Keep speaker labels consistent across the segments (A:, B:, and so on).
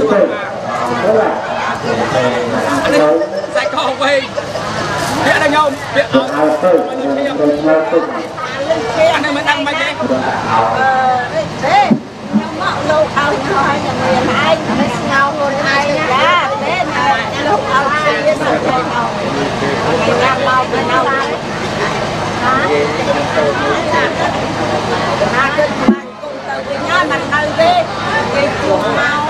A: thứ tư đó là giải cỏ về biết anh không biết không
B: anh em mình đang mấy cái lâu ao thôi nhà người hai là lúc ao xin cái sự ngao cái ngao Hãy subscribe cho kênh Ghiền Mì Gõ Để không bỏ lỡ những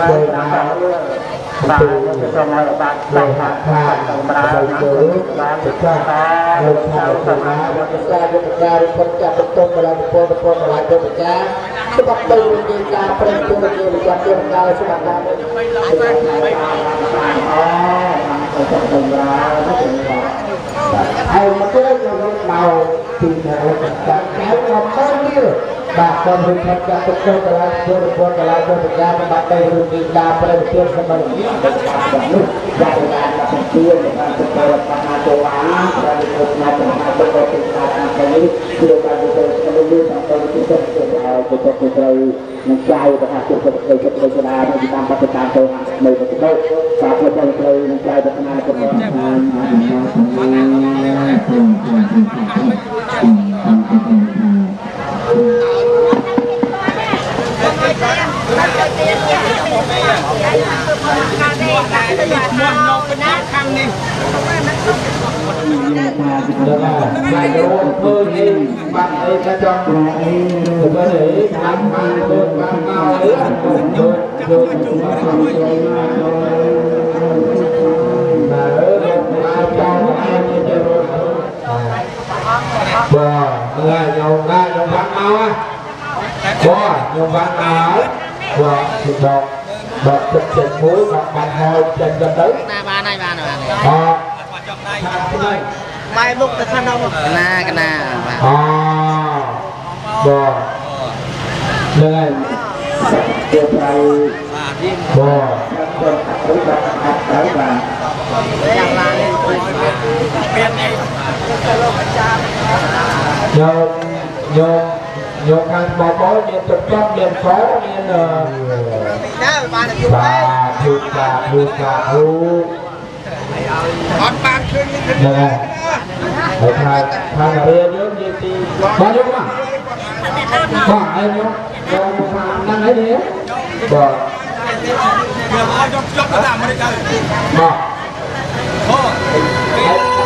A: បានបាន
C: បាទស
A: ូមឲ្យបាទបានថាសម្រាប់ទៅបានទៅចាស់លោកថាសម្រាប់វិទ្យា
C: វិទ្យារិទ្ធចាក់បន្ទុកបលាពលពលបលាពលចាច្បាប់ទៅមានការប្រឹងជួយជាវិជ្ជាជាកាលច្បាប់ដែរអូ
A: សម្រាប់សម្រាប់
C: យើងមកទេយើងនឹងមកទីណាបាទហើយមកតាមទៀតបាទគំរូថាចាក់ទឹកចូលកលាធ្វើរពន្ធកលាធ្វើបញ្ញាបាត់ទៅរូបទីដាប្រតិភិបសម្បត្តិនេះ
A: នោះយ៉ាងណាក៏ទួរបស់ទៅបហាតោអាប្រតិភិបណាទៅណាទៅទីណាទៅនេះគឺការទៅទៅទៅទៅទៅទៅទៅទៅត្រូវនឹងចៅបហាទុកទៅទៅទៅទៅតាមបទតាមទៅនៅទៅសាធុទៅត្រូវនឹងចៅបហាទៅ
B: đi.
A: Lại đâu đi
C: bạn ơi ta cho
A: đừng có để bạn bạn thôi bạn mau nữa rồi
C: rồi bò là bò nhiều bạn nào bò. បាទទឹកចិត្តមួយបាទបានហើយចិត្តទៅទៅណា
A: បានហើយបានហើយបា
C: ទចប់ដៃម៉ែមុខទៅខាងនោះ
A: ណាកណាបា
C: ទអូបាទនឹងហើយទៅប្រ
A: ៅបាទ
C: បាទ
A: បាទ
C: បាទបាទយ៉ាងឡាននេះពៀនអីយកយក nhôm nhôm nhôm khăn bò bó nhôm tập cấp nhôm khó nhôm ờ ណាបានតែយូរ bà thu cả thu cả thu អត់បានឃើញនេះ nè để thay thay là bia nhôm gì thì bao nhiêu mà ba em nhôm nhôm mà năng ấy đi bò យកឲ្យយកចុះទៅអាមេរិកទៅ bò អូ